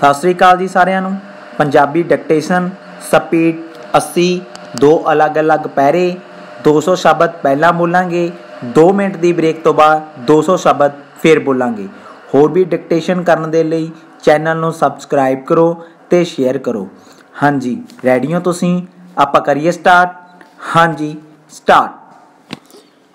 ਸਤਿ ਸ੍ਰੀ ਅਕਾਲ ਜੀ ਸਾਰਿਆਂ ਨੂੰ। ਪੰਜਾਬੀ ਡਿਕਟੇਸ਼ਨ ਸਪੀਡ 80 ਦੋ ਅਲੱਗ-ਅਲੱਗ ਪੈਰੇ 200 ਸ਼ਬਦ ਪਹਿਲਾਂ ਬੋਲਾਂਗੇ 2 ਮਿੰਟ ਦੀ ਬ੍ਰੇਕ ਤੋਂ ਬਾਅਦ 200 ਸ਼ਬਦ ਫਿਰ ਬੋਲਾਂਗੇ। ਹੋਰ ਵੀ ਡਿਕਟੇਸ਼ਨ ਕਰਨ ਦੇ ਲਈ ਚੈਨਲ ਨੂੰ ਸਬਸਕ੍ਰਾਈਬ ਕਰੋ ਤੇ ਸ਼ੇਅਰ ਕਰੋ। ਹਾਂਜੀ ਰੈਡੀਓ ਤੁਸੀਂ? ਆਪਾਂ ਕਰੀਏ ਸਟਾਰਟ ਹਾਂਜੀ ਸਟਾਰਟ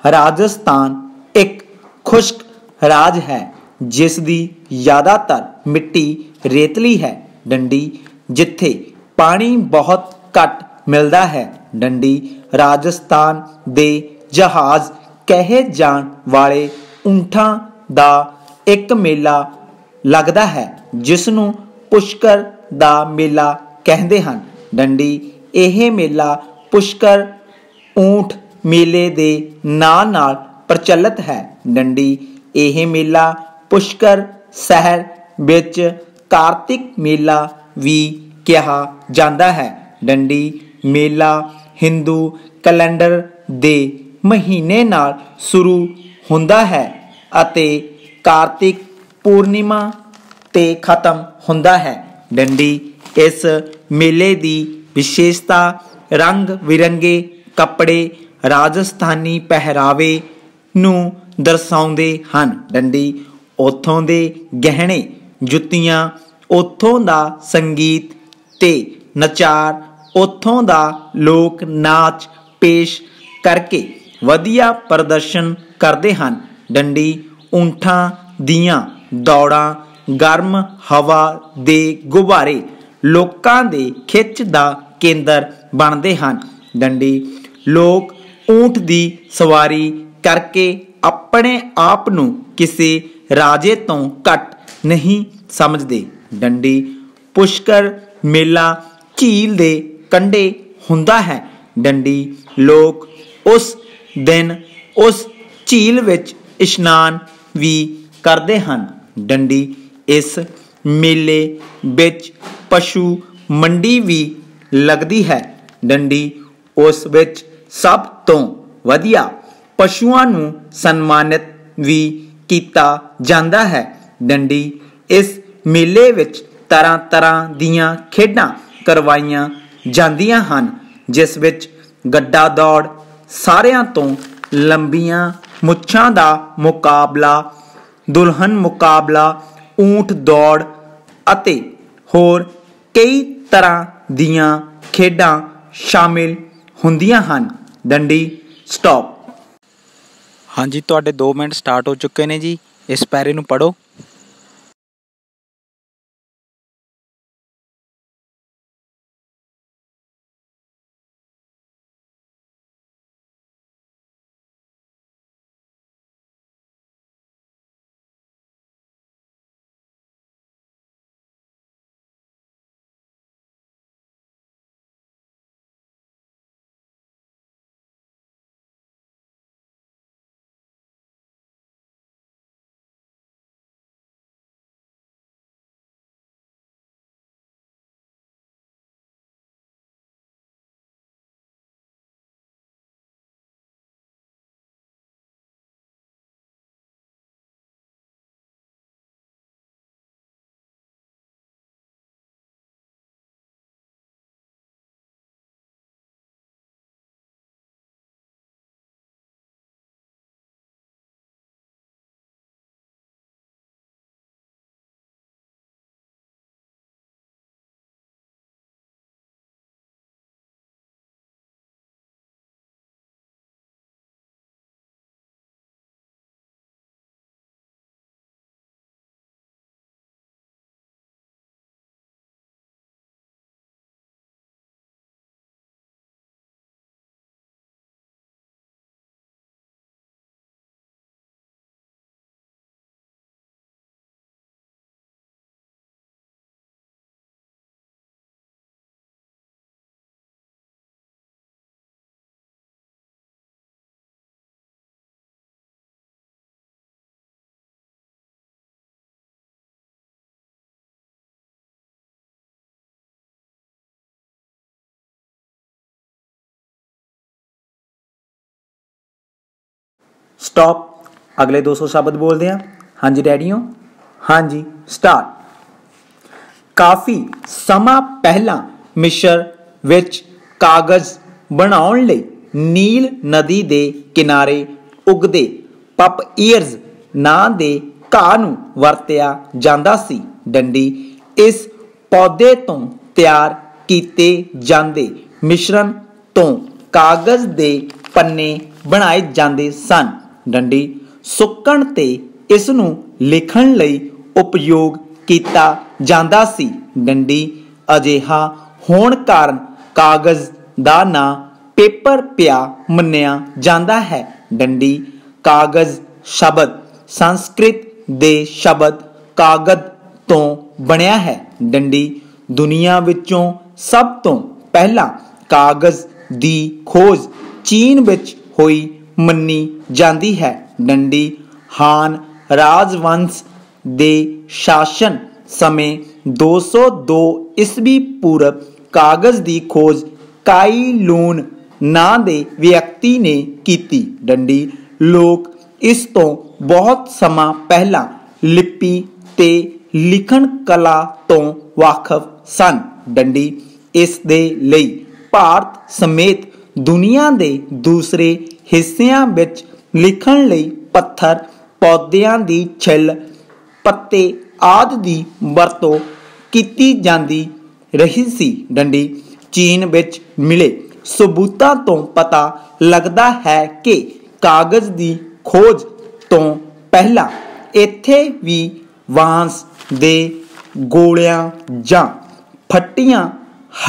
ਰਾਜਸਥਾਨ ਇੱਕ ਖੁਸ਼ਕ ਰਾਜ ਹੈ। ਜਿਸ ਦੀ ਜ਼ਿਆਦਾਤਰ ਮਿੱਟੀ ਰੇਤਲੀ ਹੈ ਡੰਡੀ, ਜਿੱਥੇ ਪਾਣੀ ਬਹੁਤ ਘੱਟ ਮਿਲਦਾ ਹੈ। ਡੰਡੀ ਰਾਜਸਥਾਨ ਦੇ ਜਹਾਜ਼ ਕਹੇ ਜਾਣ ਵਾਲੇ ਊਂਠਾਂ ਦਾ ਇੱਕ ਮੇਲਾ ਲੱਗਦਾ ਹੈ ਜਿਸ ਨੂੰ ਪੁਸ਼ਕਰ ਦਾ ਮੇਲਾ ਕਹਿੰਦੇ ਹਨ। ਡੰਡੀ ਇਹ ਮੇਲਾ ਪੁਸ਼ਕਰ ਊਂਠ ਮੇਲੇ ਦੇ ਨਾਂ ਨਾਲ ਪ੍ਰਚਲਿਤ ਹੈ। ਡੰਡੀ ਇਹ ਮੇਲਾ ਪੁਸ਼ਕਰ ਸ਼ਹਿਰ ਵਿੱਚ ਕਾਰਤਿਕ ਮੇਲਾ ਵੀ ਕਿਹਾ ਜਾਂਦਾ ਹੈ। ਡੰਡੀ ਮੇਲਾ ਹਿੰਦੂ ਕੈਲੰਡਰ ਦੇ ਮਹੀਨੇ ਨਾਲ ਸ਼ੁਰੂ ਹੁੰਦਾ ਹੈ ਅਤੇ ਕਾਰਤਿਕ ਪੂਰਨਿਮਾ ਤੇ ਖਤਮ ਹੁੰਦਾ ਹੈ। ਡੰਡੀ ਇਸ ਮੇਲੇ ਦੀ ਵਿਸ਼ੇਸ਼ਤਾ ਰੰਗ ਬਿਰੰਗੇ ਕੱਪੜੇ ਰਾਜਸਥਾਨੀ ਪਹਿਰਾਵੇ ਨੂੰ ਦਰਸਾਉਂਦੇ ਹਨ। ਡੰਡੀ ਉਥੋਂ ਦੇ ਗਹਿਣੇ, ਜੁੱਤੀਆਂ, ਉਥੋਂ ਦਾ ਸੰਗੀਤ ਤੇ ਨਚਾਰ, ਉਥੋਂ ਦਾ ਲੋਕ ਨਾਚ ਪੇਸ਼ ਕਰਕੇ ਵਧੀਆ ਪ੍ਰਦਰਸ਼ਨ ਕਰਦੇ ਹਨ। ਡੰਡੀ ਊਂਠਾਂ ਦੀਆਂ ਦੌੜਾਂ, ਗਰਮ ਹਵਾ ਦੇ ਗੁਬਾਰੇ ਲੋਕਾਂ ਦੇ ਖਿੱਚ ਦਾ ਕੇਂਦਰ ਬਣਦੇ ਹਨ। ਡੰਡੀ ਲੋਕ ਊਂਠ ਦੀ ਸਵਾਰੀ ਕਰਕੇ ਆਪਣੇ ਆਪ ਨੂੰ ਕਿਸੇ ਰਾਜੇ ਤੋਂ ਘੱਟ ਨਹੀਂ ਸਮਝਦੇ। ਡੰਡੀ, ਪੁਸ਼ਕਰ, ਮੇਲਾ, ਝੀਲ ਦੇ ਕੰਢੇ ਹੁੰਦਾ ਹੈ। ਡੰਡੀ, ਲੋਕ ਉਸ ਦਿਨ ਉਸ ਝੀਲ ਵਿੱਚ ਇਸ਼ਨਾਨ ਵੀ ਕਰਦੇ ਹਨ। ਡੰਡੀ ਇਸ ਮੇਲੇ ਵਿੱਚ ਪਸ਼ੂ ਮੰਡੀ ਵੀ ਲੱਗਦੀ ਹੈ। ਡੰਡੀ ਉਸ ਵਿੱਚ ਸਭ ਤੋਂ ਵਧੀਆ ਪਸ਼ੂਆਂ ਨੂੰ ਸਨਮਾਨਿਤ ਵੀ ਕੀਤਾ ਜਾਂਦਾ ਹੈ। ਡੰਡੀ ਇਸ ਮੇਲੇ ਵਿੱਚ ਤਰ੍ਹਾਂ ਤਰ੍ਹਾਂ ਦੀਆਂ ਖੇਡਾਂ ਕਰਵਾਈਆਂ ਜਾਂਦੀਆਂ ਹਨ, ਜਿਸ ਵਿੱਚ ਗੱਡਾ ਦੌੜ ਸਾਰਿਆਂ ਤੋਂ ਲੰਬੀਆਂ ਮੁੱਛਾਂ ਦਾ ਮੁਕਾਬਲਾ, ਦੁਲਹਨ ਮੁਕਾਬਲਾ, ਊਂਠ ਦੌੜ ਅਤੇ ਹੋਰ ਕਈ ਤਰ੍ਹਾਂ ਦੀਆਂ ਖੇਡਾਂ ਸ਼ਾਮਿਲ ਹੁੰਦੀਆਂ ਹਨ। ਡੰਡੀ ਸਟਾਪ ਹਾਂਜੀ ਤੁਹਾਡੇ ਦੋ ਮਿੰਟ ਸਟਾਰਟ ਹੋ ਚੁੱਕੇ ਨੇ ਜੀ। ਇਸ ਪੈਰੇ ਨੂੰ ਪੜ੍ਹੋ। ਸਟਾਪ ਅਗਲੇ 200 ਸ਼ਬਦ ਬੋਲਦੇ ਹਾਂ। ਹਾਂਜੀ ਡੈਡੀਓ ਹਾਂਜੀ ਸਟਾਰਟ ਕਾਫੀ ਸਮਾਂ ਪਹਿਲਾਂ ਮਿਸ਼ਰ ਵਿੱਚ ਕਾਗਜ਼ ਬਣਾਉਣ ਲਈ ਨੀਲ ਨਦੀ ਦੇ ਕਿਨਾਰੇ ਉਗਦੇ ਪਪ ਈਅਰਸ ਨਾਂ ਦੇ ਘਾਹ ਨੂੰ ਵਰਤਿਆ ਜਾਂਦਾ ਸੀ। ਡੰਡੀ ਇਸ ਪੌਦੇ ਤੋਂ ਤਿਆਰ ਕੀਤੇ ਜਾਂਦੇ ਮਿਸ਼ਰਣ ਤੋਂ ਕਾਗਜ਼ ਦੇ ਪੰਨੇ ਬਣਾਏ ਜਾਂਦੇ ਸਨ। ਡੰਡੀ ਸੁੱਕਣ ਤੇ ਇਸ ਨੂੰ ਲਿਖਣ ਲਈ ਉਪਯੋਗ ਕੀਤਾ ਜਾਂਦਾ ਸੀ। ਡੰਡੀ ਅਜਿਹਾ ਹੋਣ ਕਾਰਨ ਕਾਗਜ਼ ਦਾ ਨਾਂ ਪੇਪਰ ਪਿਆ ਮੰਨਿਆ ਜਾਂਦਾ ਹੈ। ਡੰਡੀ ਕਾਗਜ਼ ਸ਼ਬਦ ਸੰਸਕ੍ਰਿਤ ਦੇ ਸ਼ਬਦ ਕਾਗਦ ਤੋਂ ਬਣਿਆ ਹੈ। ਡੰਡੀ ਦੁਨੀਆ ਵਿੱਚੋਂ ਸਭ ਤੋਂ ਪਹਿਲਾਂ ਕਾਗਜ਼ ਦੀ ਖੋਜ ਚੀਨ ਵਿੱਚ ਹੋਈ ਮੰਨੀ ਜਾਂਦੀ ਹੈ। ਡੰਡੀ, ਹਾਨ, ਰਾਜਵੰਸ਼ ਦੇ ਸ਼ਾਸਨ ਸਮੇਂ 202 ਈਸਵੀ ਪੂਰਬ ਕਾਗਜ਼ ਦੀ ਖੋਜ ਕਾਈ ਲੂਨ ਨਾਂ ਦੇ ਵਿਅਕਤੀ ਨੇ ਕੀਤੀ। ਡੰਡੀ, ਲੋਕ ਇਸ ਤੋਂ ਬਹੁਤ ਸਮਾਂ ਪਹਿਲਾਂ ਲਿਪੀ ਤੇ ਲਿਖਣ ਕਲਾ ਤੋਂ ਵਾਕਫ ਸਨ। ਡੰਡੀ ਇਸ ਦੇ ਲਈ ਭਾਰਤ ਸਮੇਤ ਦੁਨੀਆ ਦੇ ਦੂਸਰੇ ਹਿੱਸਿਆਂ ਵਿੱਚ ਲਿਖਣ ਲਈ ਪੱਥਰ, ਪੌਦਿਆਂ ਦੀ ਛਿੱਲ, ਪੱਤੇ ਆਦਿ ਦੀ ਵਰਤੋਂ ਕੀਤੀ ਜਾਂਦੀ ਰਹੀ ਸੀ। ਡੰਡੀ ਚੀਨ ਵਿੱਚ ਮਿਲੇ। ਸਬੂਤਾਂ ਤੋਂ ਪਤਾ ਲੱਗਦਾ ਹੈ ਕਿ ਕਾਗਜ਼ ਦੀ ਖੋਜ ਤੋਂ ਪਹਿਲਾਂ ਇੱਥੇ ਵੀ ਵਾਂਸ ਦੇ ਗੋਲਿਆਂ ਜਾਂ ਫੱਟੀਆਂ,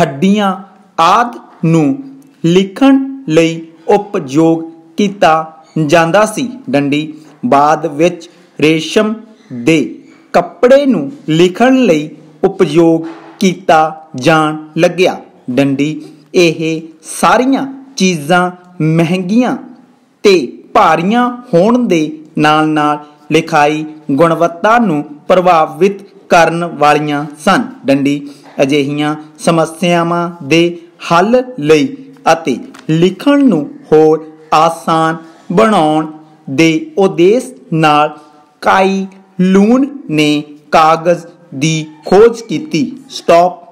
ਹੱਡੀਆਂ ਆਦ ਨੂੰ ਲਿਖਣ ਲਈ ਉਪਯੋਗ ਕੀਤਾ ਜਾਂਦਾ ਸੀ। ਡੰਡੀ ਬਾਅਦ ਵਿੱਚ ਰੇਸ਼ਮ ਦੇ ਕੱਪੜੇ ਨੂੰ ਲਿਖਣ ਲਈ ਉਪਯੋਗ ਕੀਤਾ ਜਾਣ ਲੱਗਿਆ। ਡੰਡੀ ਇਹ ਸਾਰੀਆਂ ਚੀਜ਼ਾਂ ਮਹਿੰਗੀਆਂ ਤੇ ਭਾਰੀਆਂ ਹੋਣ ਦੇ ਨਾਲ-ਨਾਲ ਲਿਖਾਈ ਗੁਣਵੱਤਾ ਨੂੰ ਪ੍ਰਭਾਵਿਤ ਕਰਨ ਵਾਲੀਆਂ ਸਨ। ਡੰਡੀ ਅਜਿਹੀਆਂ ਸਮੱਸਿਆਵਾਂ ਦੇ ਹੱਲ ਲਈ ਅਤੇ ਲਿਖਣ ਨੂੰ ਹੋਰ ਆਸਾਨ ਬਣਾਉਣ ਦੇ ਉਦੇਸ਼ ਨਾਲ ਕਾਈ ਲੂਨ ਨੇ ਕਾਗਜ਼ ਦੀ ਖੋਜ ਕੀਤੀ। ਸਟਾਪ